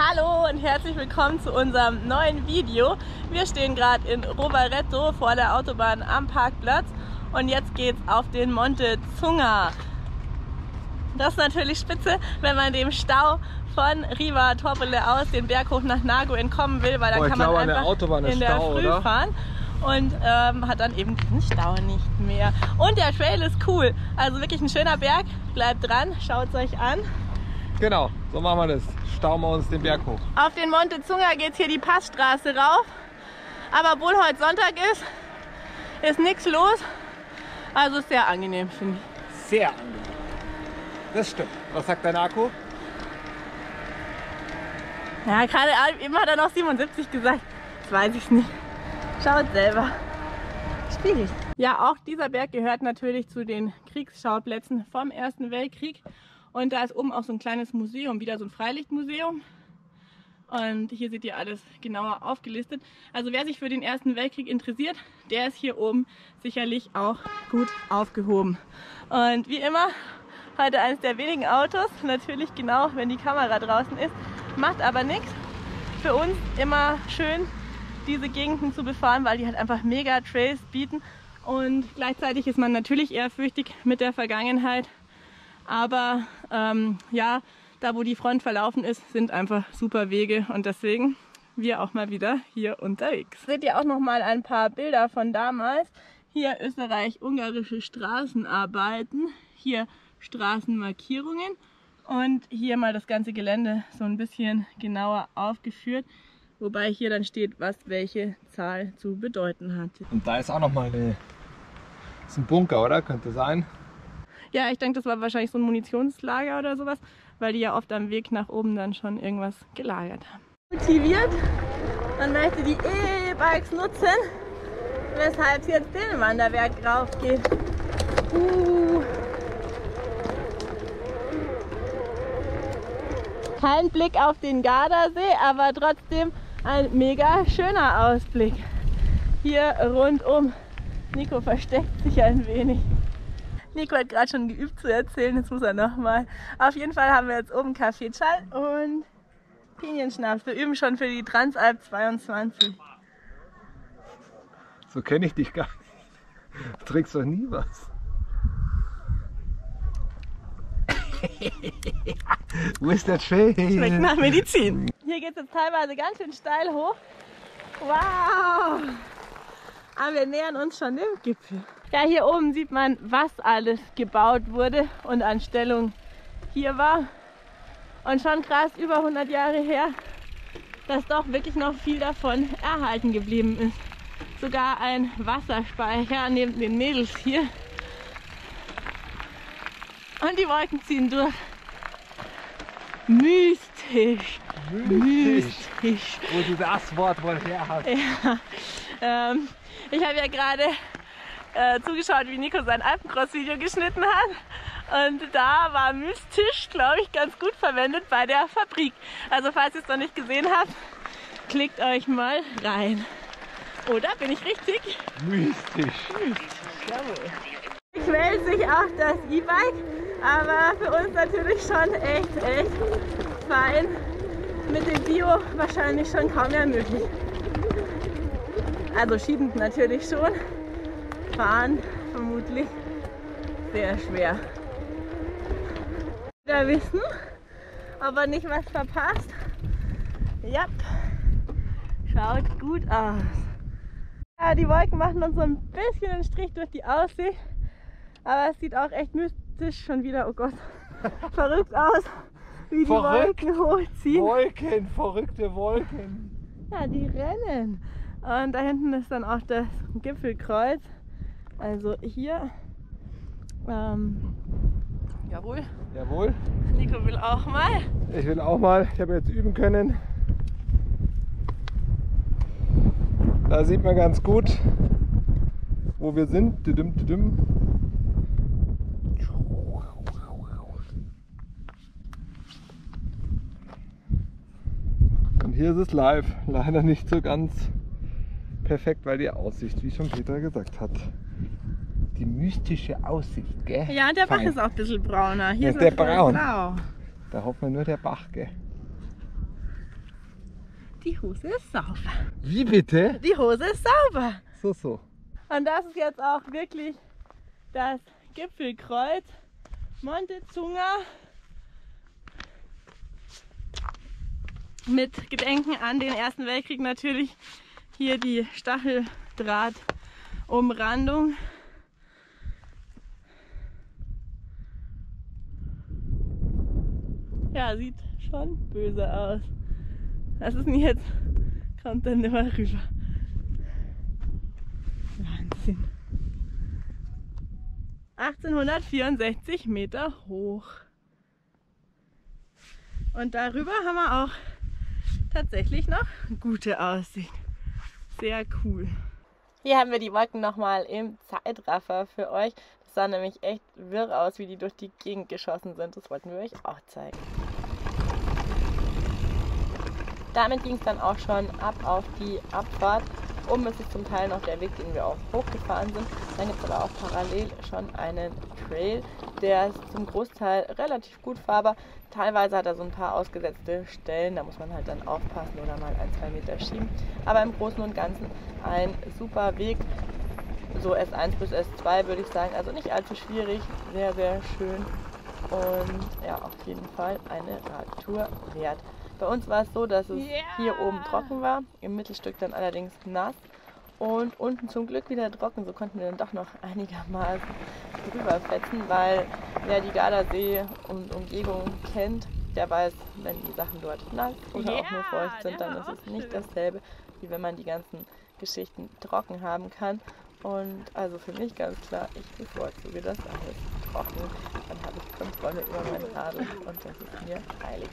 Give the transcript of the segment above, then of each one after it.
Hallo und herzlich willkommen zu unserem neuen Video. Wir stehen gerade in Rovereto vor der Autobahn am Parkplatz und jetzt geht's auf den Monte Zunga. Das ist natürlich spitze, wenn man dem Stau von Riva Torpele aus den Berg hoch nach Nago entkommen will, weil dann Boah, kann man einfach Autobahn in der Stau, Früh oder? fahren und ähm, hat dann eben diesen Stau nicht mehr. Und der Trail ist cool, also wirklich ein schöner Berg. Bleibt dran, schaut es euch an. Genau, so machen wir das. Stauen wir uns den Berg hoch. Auf den Monte Zunga geht hier die Passstraße rauf. Aber obwohl heute Sonntag ist, ist nichts los. Also sehr angenehm, finde ich. Sehr angenehm. Das stimmt. Was sagt dein Akku? Ja, gerade eben hat er noch 77 gesagt. Das weiß ich nicht. Schaut selber. Schwierig. Ja, auch dieser Berg gehört natürlich zu den Kriegsschauplätzen vom Ersten Weltkrieg. Und da ist oben auch so ein kleines Museum, wieder so ein Freilichtmuseum. Und hier seht ihr alles genauer aufgelistet. Also wer sich für den Ersten Weltkrieg interessiert, der ist hier oben sicherlich auch gut aufgehoben. Und wie immer, heute eines der wenigen Autos, natürlich genau, wenn die Kamera draußen ist, macht aber nichts. Für uns immer schön, diese Gegenden zu befahren, weil die halt einfach mega Trails bieten. Und gleichzeitig ist man natürlich ehrfürchtig mit der Vergangenheit. Aber ähm, ja, da wo die Front verlaufen ist, sind einfach super Wege und deswegen wir auch mal wieder hier unterwegs. Seht ihr auch noch mal ein paar Bilder von damals. Hier österreich-ungarische Straßenarbeiten, hier Straßenmarkierungen und hier mal das ganze Gelände so ein bisschen genauer aufgeführt, wobei hier dann steht, was welche Zahl zu bedeuten hat. Und da ist auch noch mal eine. Ist ein Bunker, oder? Könnte sein. Ja, ich denke, das war wahrscheinlich so ein Munitionslager oder sowas, weil die ja oft am Weg nach oben dann schon irgendwas gelagert haben. Motiviert, man möchte die E-Bikes nutzen, weshalb es jetzt den Wanderberg rauf geht. Uh. Kein Blick auf den Gardasee, aber trotzdem ein mega schöner Ausblick. Hier rundum. Nico versteckt sich ein wenig. Nico hat gerade schon geübt zu erzählen, jetzt muss er nochmal. Auf jeden Fall haben wir jetzt oben Kaffee Chal und Pinienschnaps. Wir üben schon für die Transalp 22. So kenne ich dich gar nicht. Du trinkst doch nie was. Wo ist der Trail? Schmeckt nach Medizin. Hier geht es jetzt teilweise ganz schön steil hoch. Wow! Aber wir nähern uns schon dem Gipfel. Ja, hier oben sieht man, was alles gebaut wurde und an Stellung hier war. Und schon krass, über 100 Jahre her, dass doch wirklich noch viel davon erhalten geblieben ist. Sogar ein Wasserspeicher neben den Mädels hier. Und die Wolken ziehen durch. Mystisch. Mystisch. Wo du das Wort wohl her hast. Ja, ähm, ich habe ja gerade äh, zugeschaut, wie Nico sein Alpencross-Video geschnitten hat. Und da war mystisch, glaube ich, ganz gut verwendet bei der Fabrik. Also falls ihr es noch nicht gesehen habt, klickt euch mal rein. Oder bin ich richtig? Mystisch. Jawohl. Quält sich auch das E-Bike, aber für uns natürlich schon echt, echt fein. Mit dem Bio wahrscheinlich schon kaum mehr möglich. Also schiebend natürlich schon. Fahren vermutlich sehr schwer. Wieder wissen, aber nicht was verpasst. Ja, schaut gut aus. Ja, die Wolken machen uns so ein bisschen einen Strich durch die Aussicht, aber es sieht auch echt mystisch schon wieder, oh Gott, verrückt aus, wie die Verrückt. Wolken hochziehen. Wolken, verrückte Wolken. Ja, die rennen. Und da hinten ist dann auch das Gipfelkreuz. Also hier. Ähm, jawohl. Jawohl. Nico will auch mal. Ich will auch mal. Ich habe jetzt üben können. Da sieht man ganz gut, wo wir sind. Düdüm, düdüm. Und hier ist es live. Leider nicht so ganz perfekt, weil die Aussicht, wie schon Peter gesagt hat, mystische Aussicht, gell? Ja, und der Bach Fein. ist auch ein bisschen brauner. Hier Ja, ist der er braun. blau. Da hofft man nur der Bach, gell? die Hose ist sauber. Wie bitte? Die Hose ist sauber. So, so. Und das ist jetzt auch wirklich das Gipfelkreuz Monte Zunga mit Gedenken an den Ersten Weltkrieg natürlich hier die Stacheldrahtumrandung. Ja, sieht schon böse aus. Das ist denn jetzt? Kommt dann immer rüber. Wahnsinn. 1864 Meter hoch. Und darüber haben wir auch tatsächlich noch gute Aussicht. Sehr cool. Hier haben wir die Wolken nochmal im Zeitraffer für euch. Das sah nämlich echt wirr aus, wie die durch die Gegend geschossen sind. Das wollten wir euch auch zeigen. Damit ging es dann auch schon ab auf die Abfahrt. Oben ist es zum Teil noch der Weg, den wir auch hochgefahren sind. Dann gibt es aber auch parallel schon einen Trail, der ist zum Großteil relativ gut fahrbar. Teilweise hat er so ein paar ausgesetzte Stellen, da muss man halt dann aufpassen oder mal ein, zwei Meter schieben. Aber im Großen und Ganzen ein super Weg. So S1 bis S2 würde ich sagen. Also nicht allzu schwierig, sehr, sehr schön. Und ja, auf jeden Fall eine Radtour wert. Bei uns war es so, dass es yeah. hier oben trocken war, im Mittelstück dann allerdings nass und unten zum Glück wieder trocken. So konnten wir dann doch noch einigermaßen drüber fetzen, weil wer die Gardasee und Umgebung kennt, der weiß, wenn die Sachen dort nass oder yeah, auch nur feucht sind, dann ist es nicht dasselbe, wie wenn man die ganzen Geschichten trocken haben kann. Und also für mich ganz klar, ich bevorzuge das alles trocken. Dann habe ich Kontrolle über mein Radl und das ist mir heilig.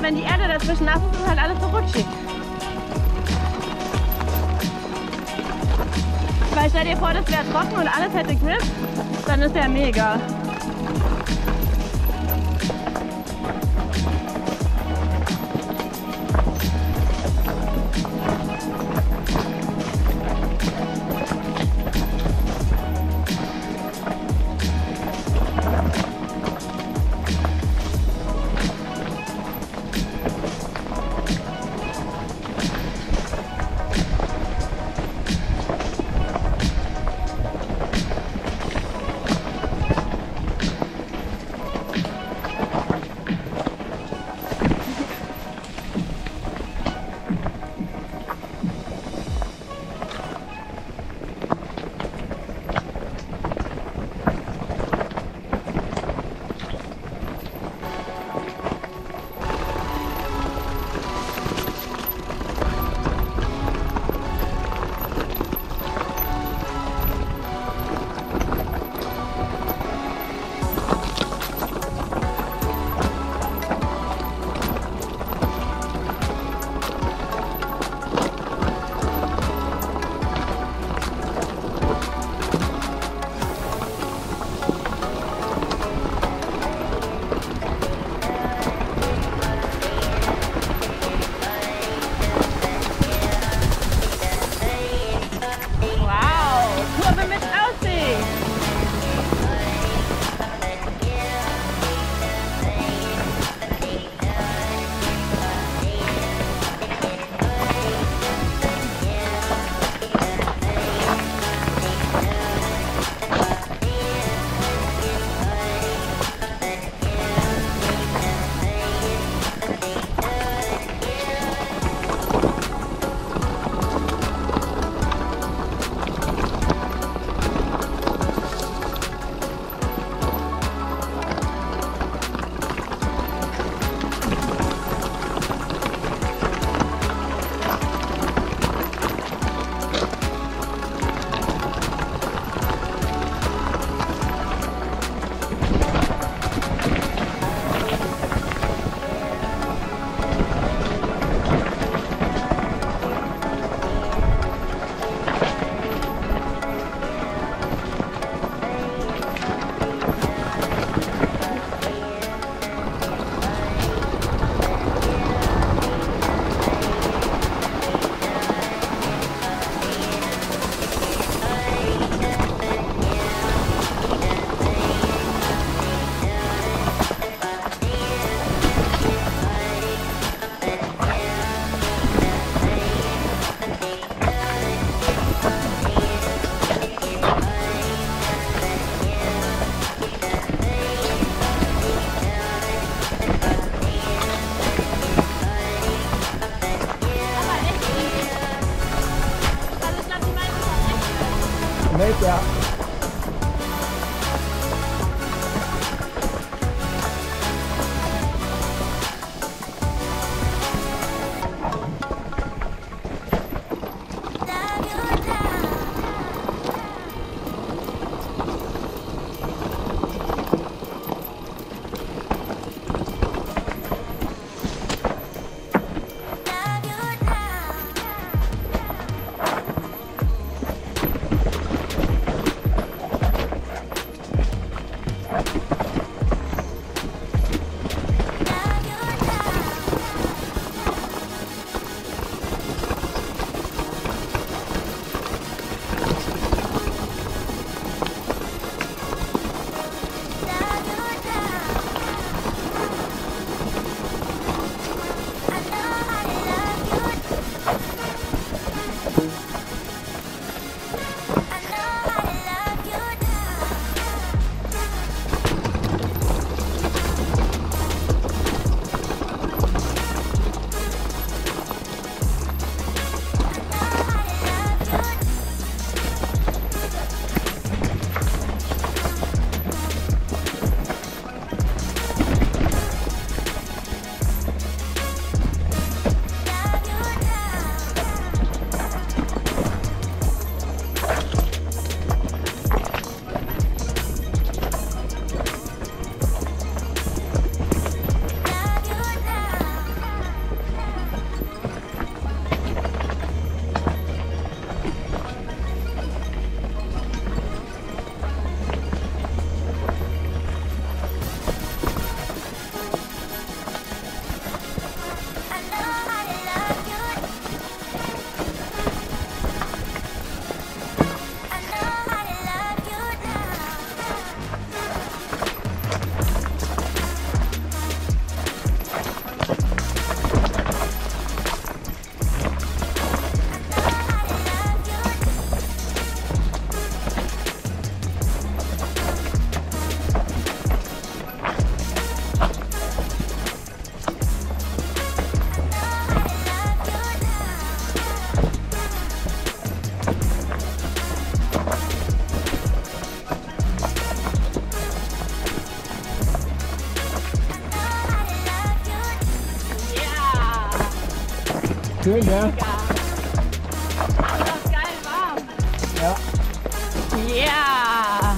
wenn die Erde dazwischen nass ist, ist halt alles so rutschig. Weil stell dir vor, das wäre trocken und alles hätte Grip, dann ist ja mega. Schön, ja? Mega. Auch geil warm. Ja. Ja.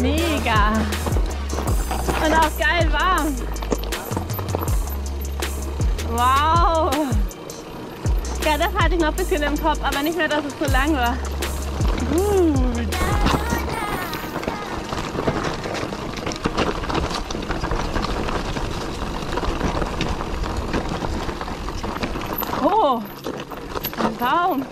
Mega. Und auch geil warm. Wow. Ja, das hatte ich noch ein bisschen im Kopf, aber nicht mehr, dass es so lang war. Gut. Ein Baum.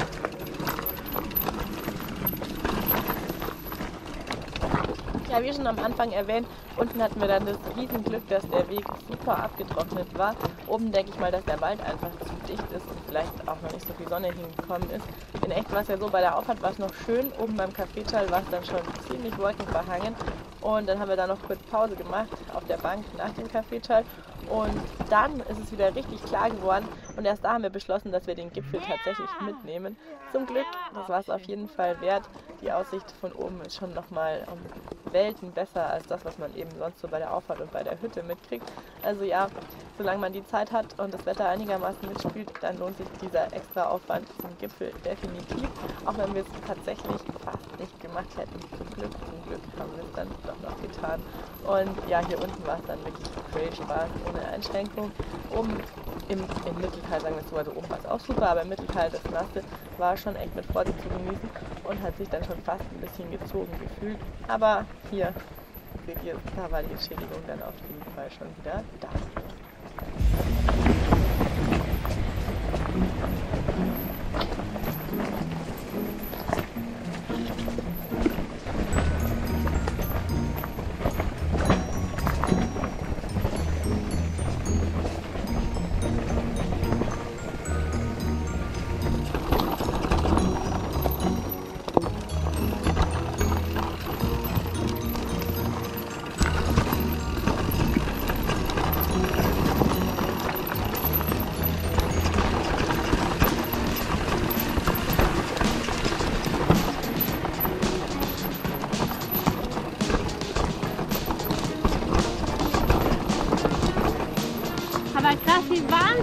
Ja, wie schon am Anfang erwähnt, unten hatten wir dann das Riesenglück, dass der Weg super abgetrocknet war. Oben denke ich mal, dass der Wald einfach zu dicht ist und vielleicht auch noch nicht so viel Sonne hingekommen ist. In echt war es ja so, bei der Auffahrt war es noch schön. Oben beim Kaffeetal war es dann schon ziemlich wolkenverhangen. Und dann haben wir da noch kurz Pause gemacht auf der Bank nach dem Kaffeetal. Und dann ist es wieder richtig klar geworden. Und erst da haben wir beschlossen, dass wir den Gipfel tatsächlich mitnehmen. Zum Glück, das war es auf jeden Fall wert. Die Aussicht von oben ist schon nochmal um Welten besser als das, was man eben sonst so bei der Auffahrt und bei der Hütte mitkriegt. Also ja, solange man die Zeit hat und das Wetter einigermaßen mitspielt, dann lohnt sich dieser extra Aufwand zum Gipfel definitiv. Auch wenn wir es tatsächlich fast nicht gemacht hätten. Zum Glück, zum Glück haben wir es dann doch noch getan. Und ja, hier unten war es dann wirklich Trail-Spaß ohne Einschränkung. Oben im, im Mittelteil, sagen wir es so, also oben war es auch super, aber im Mittelteil das Nasse war schon echt mit Vorsicht zu genießen und hat sich dann schon fast ein bisschen gezogen gefühlt. Aber hier, seht ihr, da war die Entschädigung dann auf jeden Fall schon wieder da.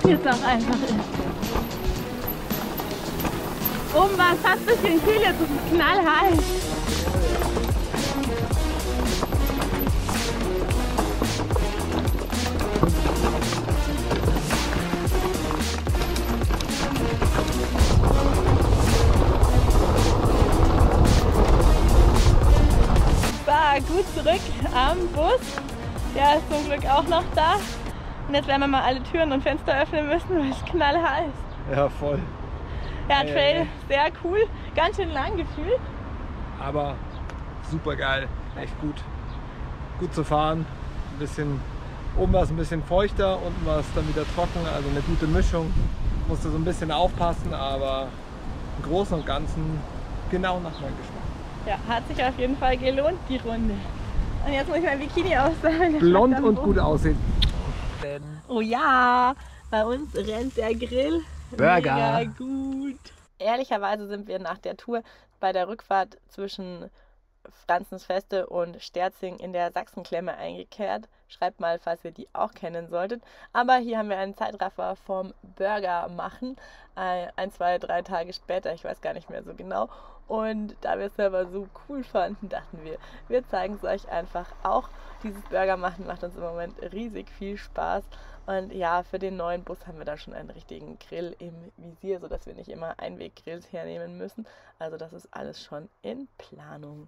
Jetzt auch einfach ist. Oben war es fast ein bisschen kühl, jetzt ist es knallheiß. Gut zurück am Bus. Der ist zum Glück auch noch da. Und jetzt werden wir mal alle Türen und Fenster öffnen müssen, weil es knallheiß. Ja, voll. Ja. Trail, sehr cool. Ganz schön lang gefühlt. Aber super geil. Echt gut. Gut zu fahren. Ein bisschen, oben war es ein bisschen feuchter, unten war es dann wieder trocken. Also eine gute Mischung. Musste so ein bisschen aufpassen, aber im Großen und Ganzen genau nach meinem Geschmack. Ja, hat sich auf jeden Fall gelohnt, die Runde. Und jetzt muss ich mein Bikini aussammeln. Blond und gut aussehen. Oh ja, bei uns rennt der Grill. Burger. Mega gut. Ehrlicherweise sind wir nach der Tour bei der Rückfahrt zwischen Franzensfeste und Sterzing in der Sachsenklemme eingekehrt. Schreibt mal, falls ihr die auch kennen solltet. Aber hier haben wir einen Zeitraffer vom Burger machen. Ein, zwei, drei Tage später, ich weiß gar nicht mehr so genau. Und da wir es selber so cool fanden, dachten wir, wir zeigen es euch einfach auch. Dieses Burger machen macht uns im Moment riesig viel Spaß. Und ja, für den neuen Bus haben wir da schon einen richtigen Grill im Visier, sodass wir nicht immer Einweggrills hernehmen müssen. Also das ist alles schon in Planung.